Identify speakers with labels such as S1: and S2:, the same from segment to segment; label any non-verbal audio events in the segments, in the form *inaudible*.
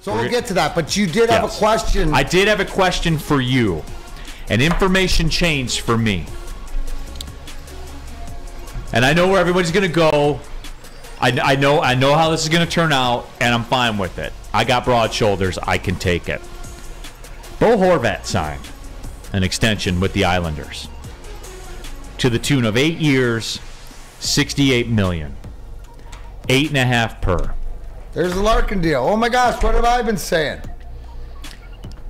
S1: So we'll get to that. But you did have a question.
S2: I did have a question for you. An information change for me. And I know where everybody's going to go. I, I know I know how this is going to turn out, and I'm fine with it. I got broad shoulders. I can take it. Bo Horvat signed an extension with the Islanders to the tune of eight years, 68 million, eight and a half per.
S1: There's the Larkin deal. Oh my gosh, what have I been saying?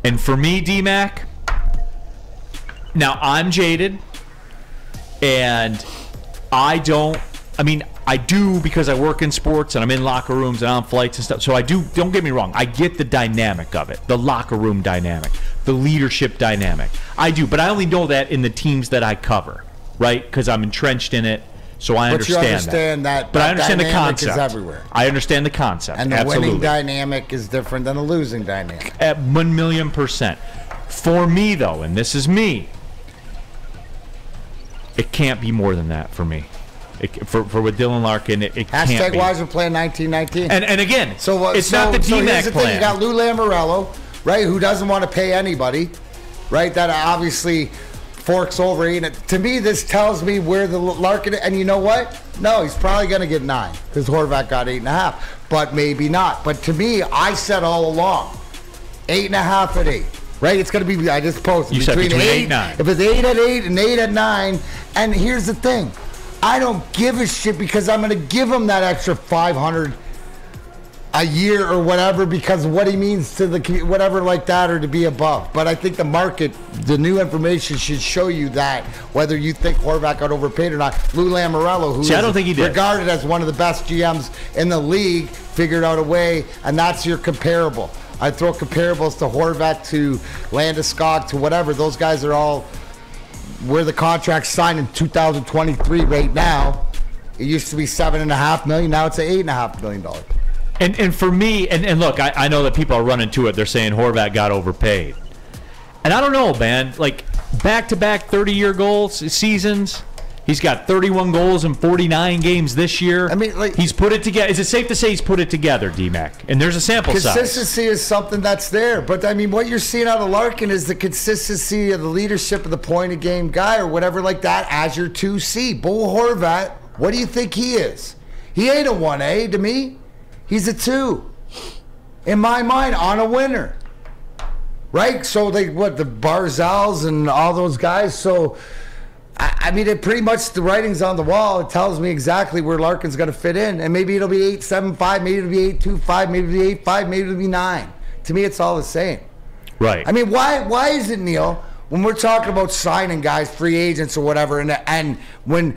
S2: And for me, DMAC, now I'm jaded and I don't, I mean, I do because I work in sports and I'm in locker rooms and on flights and stuff. So I do, don't get me wrong, I get the dynamic of it, the locker room dynamic, the leadership dynamic. I do, but I only know that in the teams that I cover, right? Because I'm entrenched in it. So I
S1: But
S2: understand,
S1: understand that-
S2: But I understand the
S1: dynamic is
S2: concept.
S1: everywhere.
S2: I understand the concept.
S1: And the
S2: Absolutely.
S1: winning dynamic is different than a losing dynamic.
S2: at one million percent. For me, though, and this is me, it can't be more than that for me. It, for for with Dylan Larkin, it, it can't be. Hashtag.
S1: Wiser plan 1919.
S2: And and again,
S1: so what?
S2: it's
S1: so,
S2: not the
S1: so
S2: DMAC
S1: the
S2: plan.
S1: thing: you got Lou Lamoriello, right? Who doesn't want to pay anybody, right? That obviously forks over. And to me, this tells me where the Larkin. And you know what? No, he's probably going to get nine because Horvat got eight and a half, but maybe not. But to me, I said all along, eight and a half at eight. Right, it's going to be. I just posted
S2: You said between eight and nine.
S1: If it's eight at eight and eight at nine, and here's the thing, I don't give a shit because I'm going to give him that extra five hundred a year or whatever because what he means to the commu- whatever like that or to be above. But I think the market, the new information should show you that whether you think Horvat got overpaid or not. Lou Lamoriello, who
S2: See, I don't think he did.
S1: regarded as one of the best GMs in the league, figured out a way, and that's your comparable. I throw comparables to Horvat, to Landeskog, to whatever. Those guys are all where the contract's signed in 2023 right now. It used to be seven and a half million. Now it's eight and a half million dollars.
S2: And and for me, and, and look, I, I know that people are running to it. They're saying Horvat got overpaid. And I don't know, man. Like back to back 30 year goals seasons. He's got 31 goals in 49 games this year. I
S1: mean, like
S2: he's put it together. Is it safe to say he's put it together, DMAC? And there's a sample size.
S1: Consistency is something that's there, but I mean, what you're seeing out of Larkin is the consistency of the leadership of the point of game guy or whatever like that as your two C. Bo Horvat, what do you think he is? He ain't a one A to me. He's a two. In my mind, on a winner. Right? So they what the Barzals and all those guys. So I, I mean, it pretty much the writing's on the wall. It tells me exactly where Larkin's going to fit in, and maybe it'll be eight seven five, maybe it'll be eight two five, maybe it'll be eight five, maybe it'll be nine. To me, it's all the same.
S2: Right.
S1: I mean, why why is it Neal when we're talking about signing guys, free agents or whatever, and and when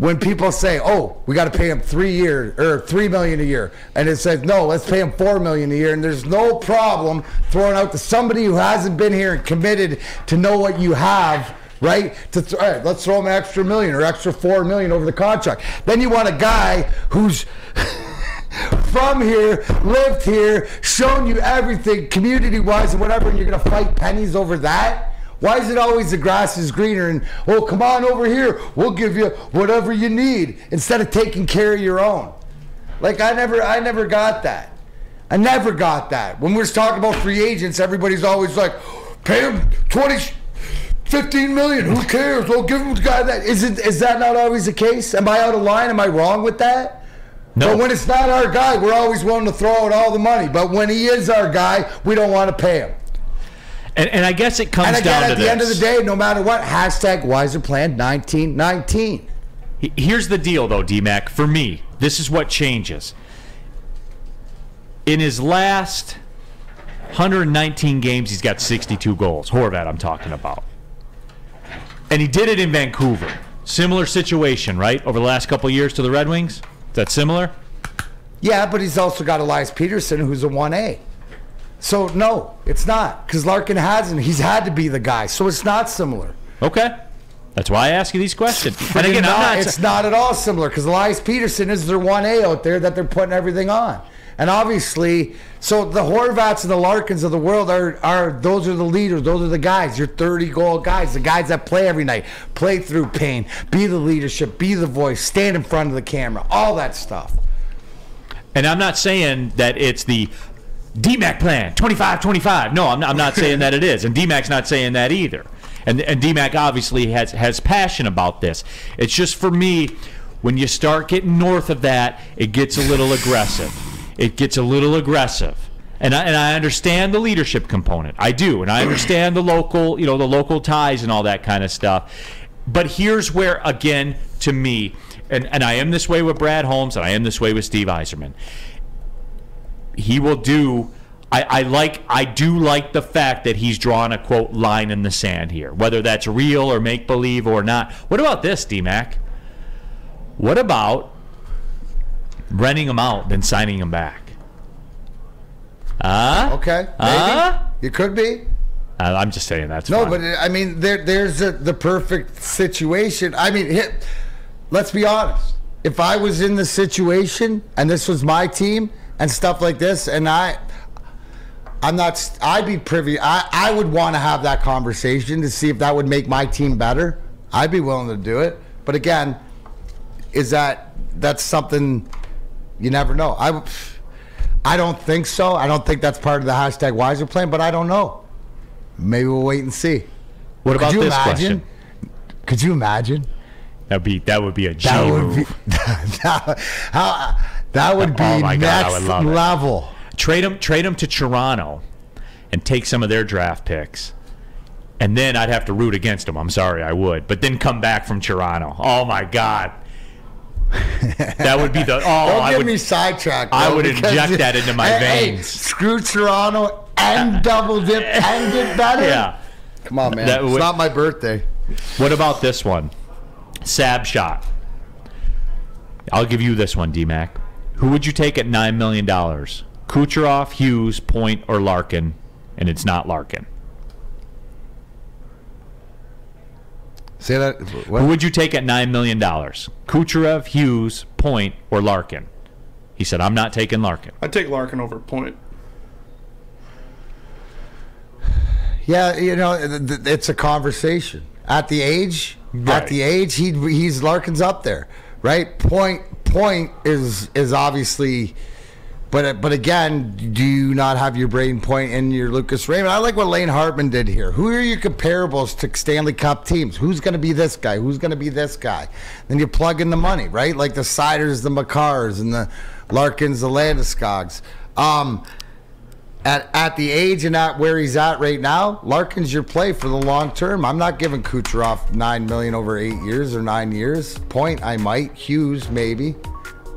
S1: when people say, "Oh, we got to pay him three years or three million a year," and it says, "No, let's pay him four million a year," and there's no problem throwing out to somebody who hasn't been here and committed to know what you have. Right? To th- right, let's throw him an extra million or extra four million over the contract. Then you want a guy who's *laughs* from here, lived here, shown you everything community wise and whatever, and you're gonna fight pennies over that? Why is it always the grass is greener and oh come on over here, we'll give you whatever you need instead of taking care of your own? Like I never I never got that. I never got that. When we're talking about free agents, everybody's always like, pay him 20 15 million. Who cares? We'll give him the guy that is it is that not always the case? Am I out of line? Am I wrong with that?
S2: No.
S1: But when it's not our guy, we're always willing to throw out all the money. But when he is our guy, we don't want to pay him.
S2: And, and I guess it comes
S1: And again,
S2: down to
S1: at the
S2: this.
S1: end of the day, no matter what, hashtag Yzerplan 1919.
S2: Here's the deal, though, DMAC. For me, this is what changes. In his last 119 games, he's got 62 goals. Horvat, I'm talking about. And he did it in Vancouver. Similar situation, right? Over the last couple of years to the Red Wings? Is that similar?
S1: Yeah, but he's also got Elias Pettersson, who's a 1A. So, no, it's not. Because Larkin hasn't. He's had to be the guy. So it's not similar.
S2: Okay. That's why I ask you these questions. And again,
S1: Not-
S2: I'm not.
S1: it's not at all similar because Elias Pettersson is their 1A out there that they're putting everything on. And obviously, so the Horvats and the Larkins of the world are, are those are the leaders, those are the guys, your 30 goal guys, the guys that play every night, play through pain, be the leadership, be the voice, stand in front of the camera, all that stuff.
S2: And I'm not saying that it's the DMAC plan 25 25. No, I'm not, I'm not saying that it is. And DMAC's not saying that either. And, and DMAC obviously has, has passion about this. It's just for me, when you start getting north of that, it gets a little aggressive. It gets a little aggressive. And I, and I understand the leadership component. I do. And I understand the local, you know, the local ties and all that kind of stuff. But here's where, again, to me, and, and I am this way with Brad Holmes and I am this way with Steve Yzerman he will do. I, I like. I do like the fact that he's drawn a quote line in the sand here, whether that's real or make believe or not. What about this, DMAC? What about renting him out then signing him back? Huh?
S1: Okay, maybe
S2: Huh?
S1: you could be.
S2: Uh, I'm just saying that's
S1: No,
S2: fine.
S1: but I mean, there, there's a, the perfect situation. I mean, hit, let's be honest. If I was in the situation and this was my team and stuff like this, and I, I'm not, I'd be privy. I, I would want to have that conversation to see if that would make my team better. I'd be willing to do it. But again, is that that's something you never know? I, I don't think so. I don't think that's part of the hashtag Yzerplan, but I don't know. Maybe we'll wait and see.
S2: what about
S1: Could you
S2: this
S1: imagine?
S2: question?
S1: Could you imagine?
S2: That'd be that would be a G
S1: That would
S2: move.
S1: be that, *laughs* how, that would *laughs* oh be
S2: Oh my God, I
S1: next
S2: would love it.
S1: level.
S2: trade him trade him to Toronto and take some of their draft picks. And then I'd have to root against them. I'm sorry, I would. But then come back from Toronto. Oh my God. *laughs* that would be the oh
S1: Don't
S2: I
S1: get
S2: would
S1: me sidetracked.
S2: I would inject that into my
S1: Hey, hey,
S2: veins.
S1: screw Toronto and double dip *laughs* and get better.
S2: Yeah.
S1: Come on, man.
S2: That
S1: it's
S2: would-
S1: not my birthday.
S2: What about this one? Sab shot. I'll give you this one, DMAC. Who would you take at nine million dollars? Kucherov, Hughes, Point, or Larkin? And it's not Larkin.
S1: Say that.
S2: Who
S1: What?
S2: would you take at nine million dollars? Kucherov, Hughes, Point, or Larkin? He said, "I'm not taking Larkin."
S3: I'd take Larkin over Point.
S1: Yeah, you know, th- th- it's a conversation. At the age,
S2: Right.
S1: at the age, he he's Larkin's up there, right? Point point is is obviously, but but again, do you not have your brain point in your Lucas Raymond? I like what Lane Hartman did here. Who are your comparables to Stanley Cup teams? Who's going to be this guy? Who's going to be this guy? Then you plug in the money, right? Like the Seiders, the Makars, and the Larkins, the Landeskog's. Um, at, at the age and at where he's at right now, Larkin's your play for the long term. I'm not giving Kucherov nine million over eight years or nine years. Point, I might. Hughes, maybe.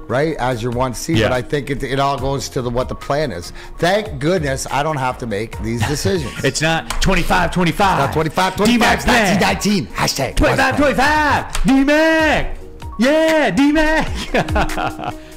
S1: Right as your one C,
S2: Yeah.
S1: but I think it, it all goes to the what the plan is. Thank goodness I don't have to make these *laughs* decisions.
S2: It's not 25 25.
S1: Not 25, 25,
S2: D-Mac plan.
S1: 19, 19. Hashtag
S2: 25 25. D Mac. Yeah, D Mac. *laughs*